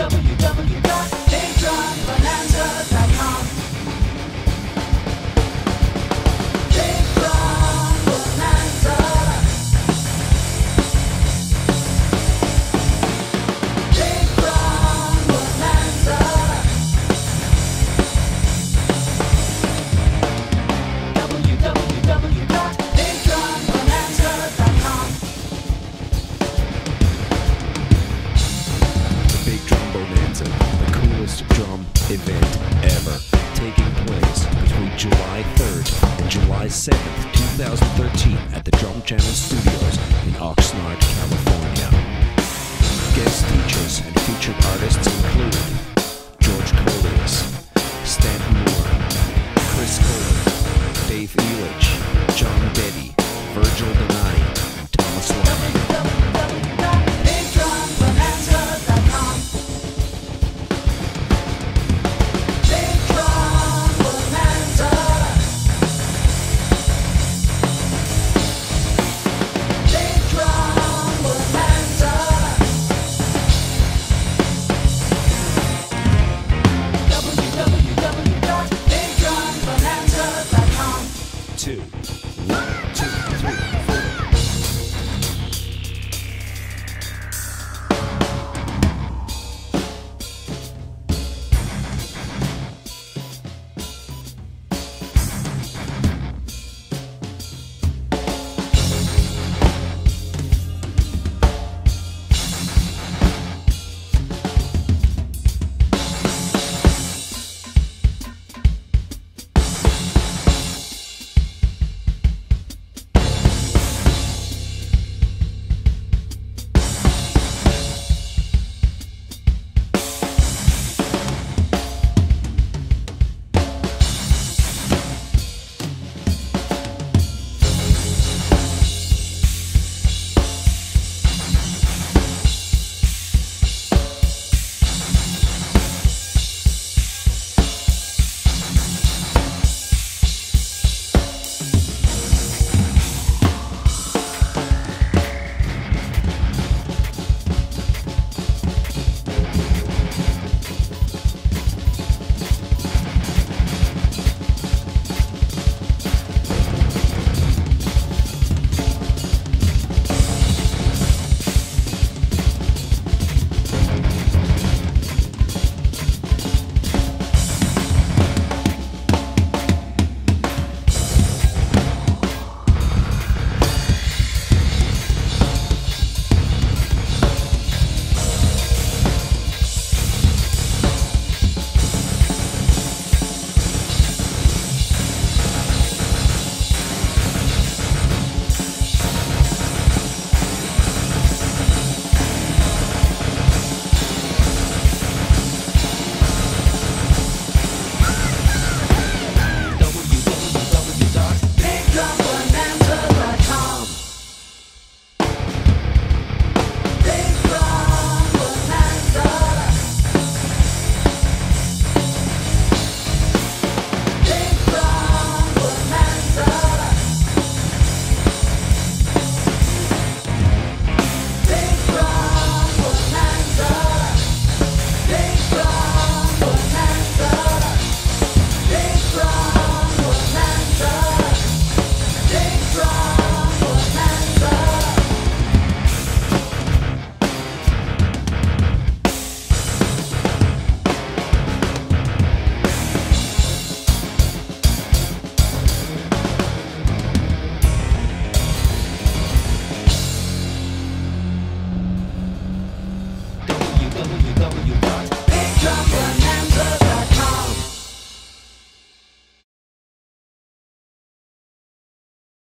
www.bigdrumbonanza.com. event ever, taking place between July 3rd and July 7th, 2013 at the Drum Channel Studios in Oxnard, California. Guest features and featured artists included two. W1. Big drop.